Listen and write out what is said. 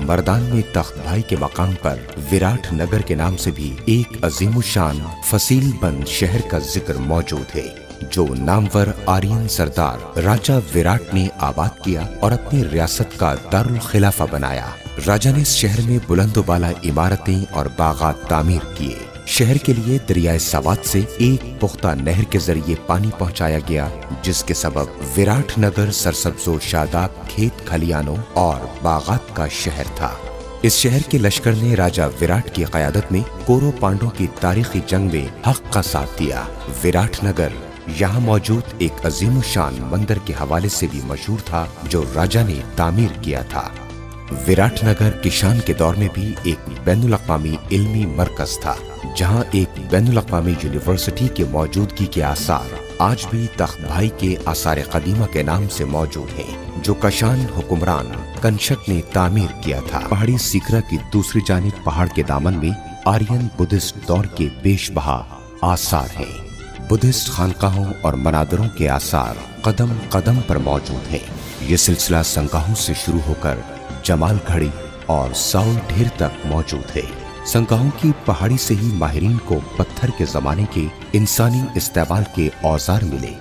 मर्दान में तख्त भाई के मकाम पर विराट नगर के नाम से भी एक अजीम शान फसील बंद शहर का ज़िक्र मौजूद है, जो नामवर आर्यन सरदार राजा विराट ने आबाद किया और अपनी रियासत का दारुल खिलाफा बनाया। राजा ने इस शहर में बुलंदोबाला इमारतें और बागात तामीर किए। शहर के लिए दरियाए सवात से एक पुख्ता नहर के ज़रिए पानी पहुँचाया गया, जिसके सबब विराट नगर, सरसब्जो, शादाब, खेत खलियानों और बागात का शहर था। इस शहर के लश्कर ने राजा विराट की क्यादत में कोरो पांडो की तारीखी जंग में हक का साथ दिया। विराट नगर, यहाँ मौजूद एक अजीम शान मंदिर के हवाले से भी मशहूर था, जो राजा ने तामीर किया था। विराटनगर किशान के दौर में भी एक बैन अवी इल्मी मरकज था जहाँ एक बैन अवी यूनिवर्सिटी के मौजूदगी के आसार आज भी तख्त भाई के आसार कदीमा के नाम से मौजूद हैं, जो कशान हुक्मरान कंशक ने तामीर किया था। पहाड़ी सिकरा की दूसरी जानब पहाड़ के दामन में आर्यन बुद्धिस्ट दौर के पेश बहा आसार हैं। बुद्धिस्ट खानकाहों और मनादरों के आसार कदम कदम पर मौजूद हैं। ये सिलसिला संकाहों से शुरू होकर जमाल घड़ी और साउल ढेर तक मौजूद है। संकाहों की पहाड़ी से ही माहरीन को पत्थर के जमाने के इंसानी इस्तेमाल के औज़ार मिले।